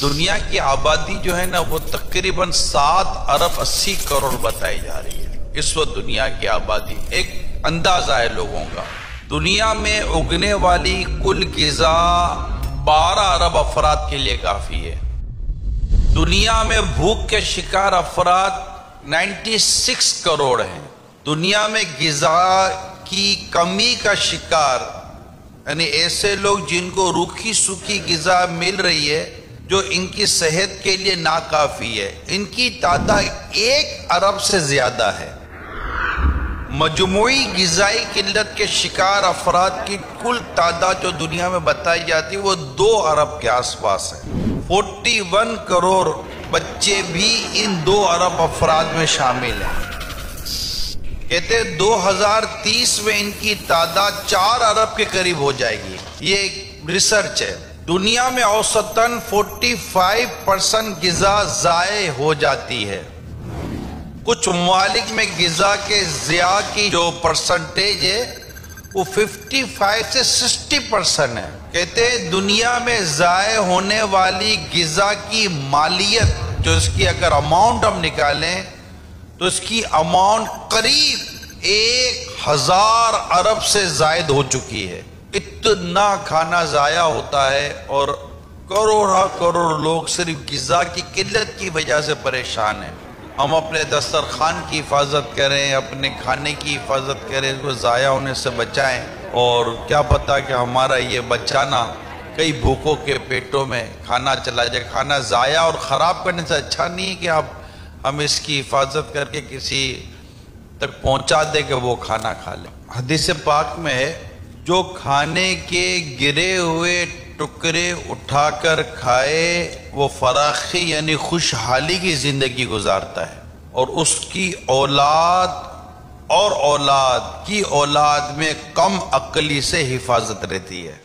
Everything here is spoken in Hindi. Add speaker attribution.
Speaker 1: दुनिया की आबादी जो है ना वो तकरीबन सात अरब अस्सी करोड़ बताई जा रही है। इस वक्त दुनिया की आबादी एक अंदाज़ा है लोगों का। दुनिया में उगने वाली कुल गजा बारह अरब अफराद के लिए काफ़ी है। दुनिया में भूख के शिकार अफराद 96 करोड़ हैं। दुनिया में गजा की कमी का शिकार, यानी ऐसे लोग जिनको रूखी सूखी गजा मिल रही है जो इनकी सेहत के लिए नाकाफी है। इनकी तादाद एक अरब से ज़्यादा है। मजमुई गजाई किल्लत के शिकार अफराद की कुल तादाद जो दुनिया में बताई जाती है, वो दो अरब के आसपास है। 41 करोड़ बच्चे भी इन दो अरब अफराद में शामिल हैं। कहते 2030 में इनकी तादाद चार अरब के करीब हो जाएगी। ये रिसर्च है। दुनिया में औसतन 45 परसेंट गजा ज़ाय हो जाती है। कुछ ममालिक में गजा के ज़िया की जो परसेंटेज है, वो 55 से 60 परसेंट है। कहते हैं दुनिया में ज़ाय होने वाली गजा की मालियत, जो इसकी अगर अमाउंट हम निकालें तो इसकी अमाउंट करीब एक हज़ार अरब से जायद हो चुकी है। इतना खाना ज़ाया होता है और करोड़ा करोड़ लोग सिर्फ़ गज़ा की किल्लत की वजह से परेशान हैं। हम अपने दस्तरखान की हिफाजत करें, अपने खाने की हिफाजत करें, इसको ज़ाया होने से बचाएँ। और क्या पता कि हमारा ये बचाना कई भूखों के पेटों में खाना चला जाए। खाना ज़ाया और ख़राब करने से अच्छा नहीं है कि आप, हम इसकी हिफाजत करके किसी तक पहुँचा दे कि वो खाना खा लें। हदीस पाक में जो खाने के गिरे हुए टुकड़े उठाकर खाए, वो फराखी यानी खुशहाली की ज़िंदगी गुजारता है। और उसकी औलाद, और औलाद की औलाद में कम अकली से हिफाजत रहती है।